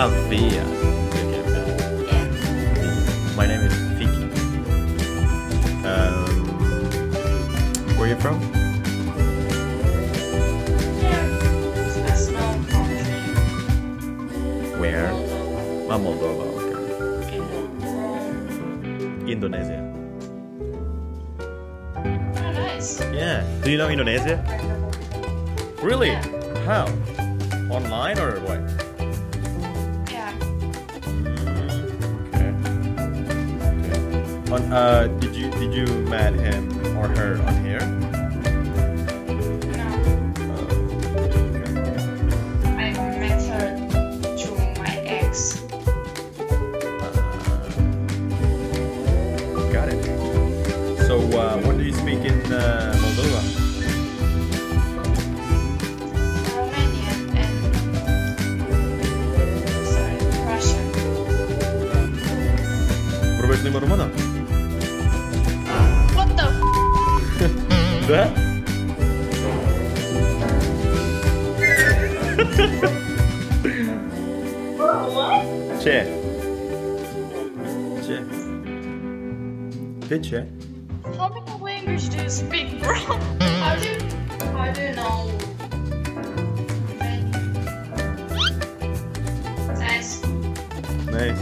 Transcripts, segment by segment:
Via. Avia. Yeah. My name is Fiki. Um, where are you from? Yeah. A small country. Where? Moldova. Ah, Moldova. Okay. Indonesia. Oh, nice. Yeah. Do you know Indonesia? Really? Yeah. How? Online or what? Uh, did you did you met him or her on here? No. Uh, okay. I met her through my ex. Uh, got it. So uh, what do you speak in Ce? Ce? De ce? How many language do you speak, bro? How do you, how do you know? Nice. Nice.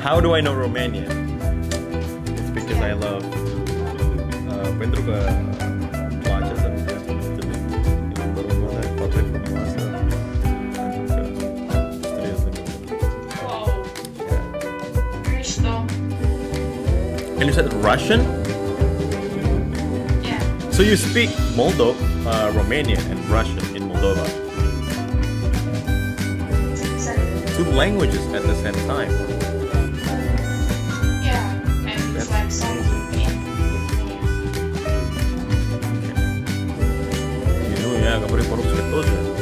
How do I know Romanian? It's because I love. Uh, pentru că And you said Russian? Yeah. So you speak Moldo, uh, Romanian and Russian in Moldova. Exactly. Two languages at the same time. Yeah. And it's like something in Lithuania. И, ну, я говорю по-русски тоже. Тоже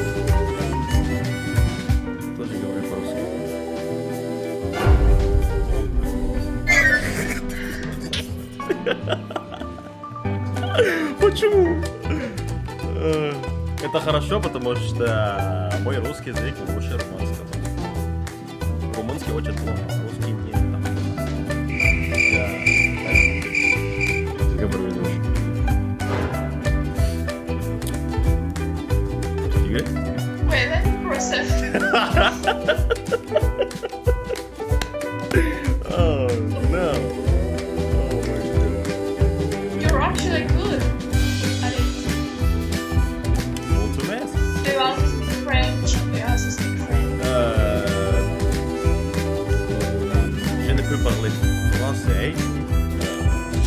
Почему? Это хорошо, потому что мой русский язык лучше румынского. Румынский очень плохо, русский нет. Да. Как проведешь? Игорь? Well, that's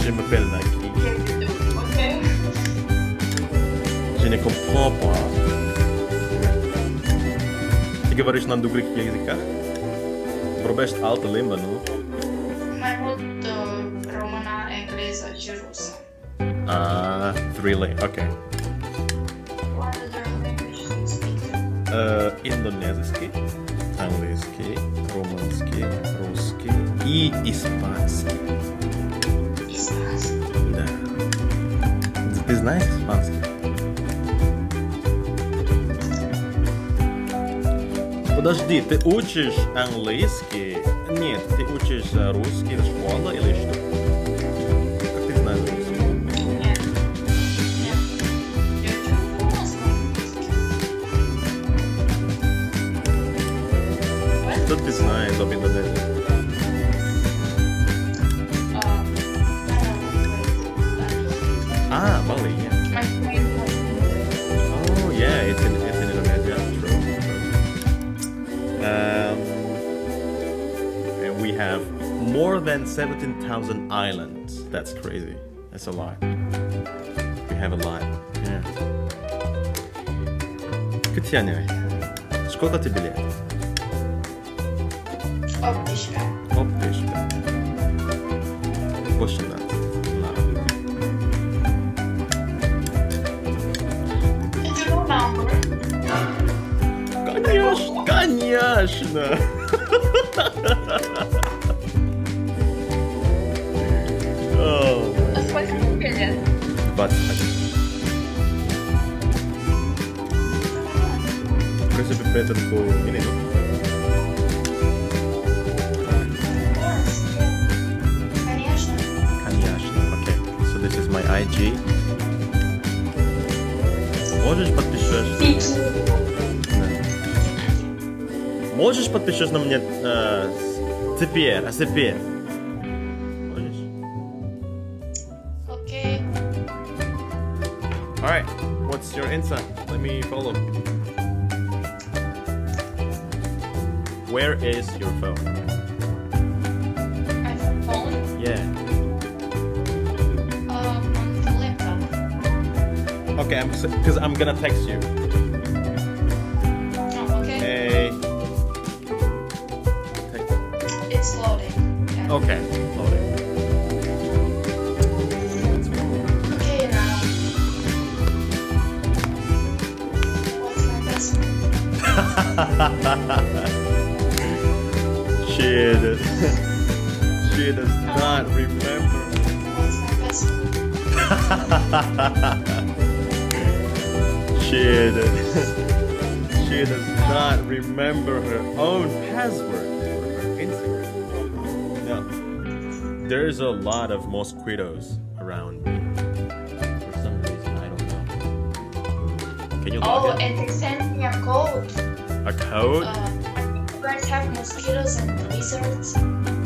je me pèle là. Je ne comprends pas. Ты говоришь на других языках? Пробуешь alt limba, ну? Mai mult э, română, engleză și rusă. Ah, а, really? Okay. Э, индонезийский, английский, румынский, русский и испанский. Да. Ты знаешь испанский? Подожди, ты учишь английский? Нет, ты учишь э, русский в школе или что? we have more than seventeen thousand islands. That's crazy. That's a lot. We have a lot. Yeah. Катяня, сколько тебе лет? Оптичка. Оптишка. 18. Конечно! oh, А сколько тебе лет? 21. В принципе, Петерку ini tuh. Конечно. Конечно. Okay. So this is my IG. Можешь подпишешь? Можешь подпишешь на мне э, с- теперь, а теперь? Можешь? Окей. Alright, what's your Insta? Let me follow. Where is your phone? iPhone. Yeah. Um, on the laptop. Okay, I'm because I'm gonna text you. Okay. Loading. She does. she does not remember. She does. she does not remember her own password There's a lot of mosquitoes around me. For some reason, I don't know. Can you Oh, log and they sent me a code. A code? Uh, you guys have mosquitoes and lizards.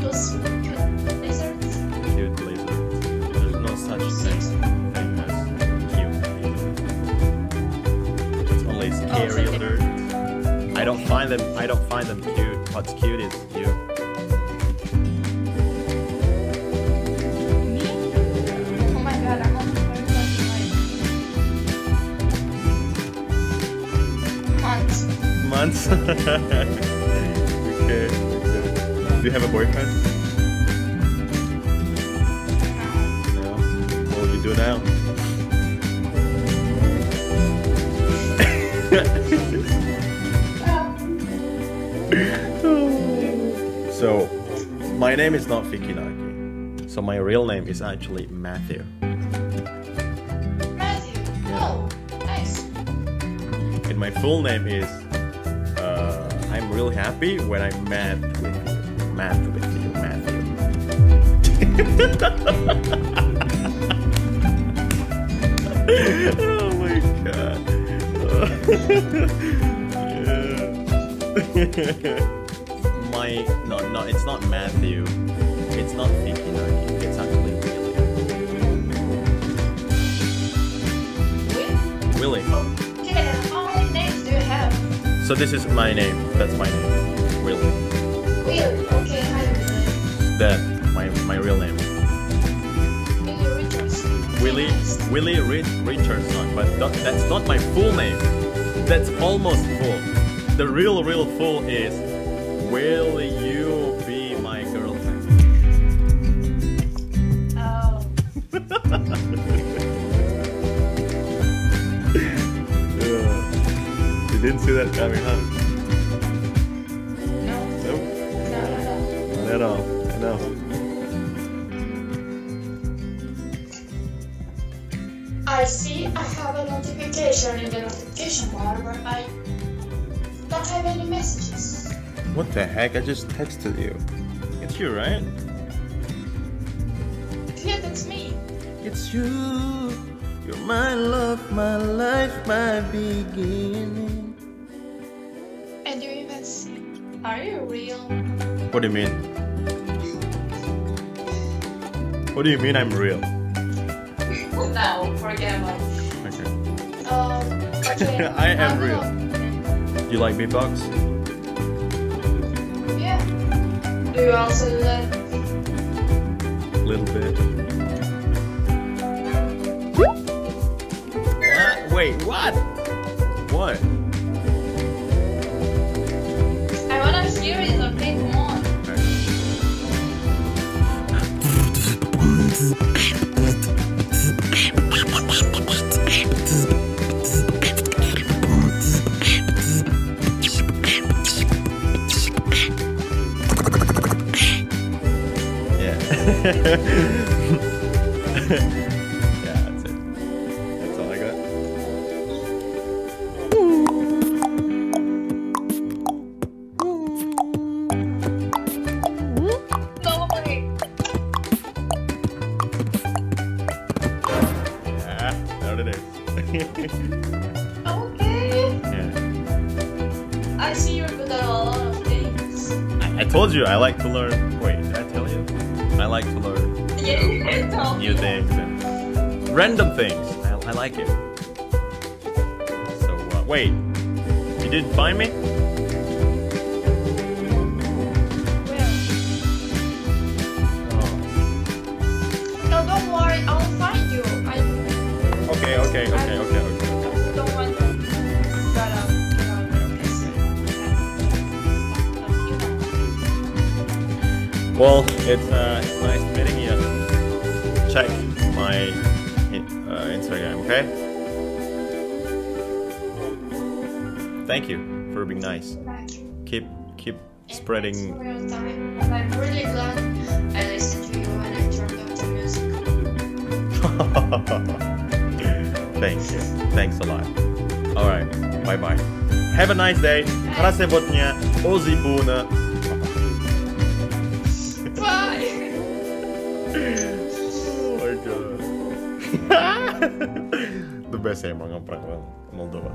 Those cute lizards. Cute lizards. There's no such thing, thing as cute lizards. It's only scary so lizards. I don't find them. I don't find them cute. What's cute is you. Months. Okay. Do you have a boyfriend? No. What Well, you do now. so, my name is not Fikinaki. So my real name is actually. Matthew. My full name is uh, I'm real happy when I'm mad with you. Mad with you, Matthew. oh my god. Yeah. my no no it's not Matthew. It's not Fikinaki. It's actually Willie. Will? Willie. Okay, So this is my name. That's my name. Willie. Will. Okay. That my my real name. Willie. Willie Rich Richardson, but that, that's not my full name. That's almost full. The real real full is Will you didn't see that coming, huh? no, Nope. no, no, no. Not at all. I know. I see I have a notification in the notification bar, but I don't have any messages. What the heck? I just texted you. It's you, right? Yeah, that's me. It's you. You're my love, my life, my beginning. Are you real? What do you mean? What do you mean I'm real? no, forget about it. Okay. Um, okay. I am real. You like beatbox? Yeah. Do you also do that? A little bit. What? Wait, what? What? I wanna hear okay? Come on. Told you I like to learn. Wait, did I tell you? I like to learn you new things and random things. I, I like it. So uh, wait, you didn't find me? No, don't worry. I'll find you. I Okay, okay, okay, okay, okay. Well, it's uh, it's nice meeting you. Check my uh, Instagram, okay? Thank you for being nice. Keep keep spreading. I'm really glad I listened to you when I turned up the music. Thank you. Thanks a lot. All right. Bye bye. Have a nice day. Krasevotnya. Ozibuna. The best emang ngeprank Moldova.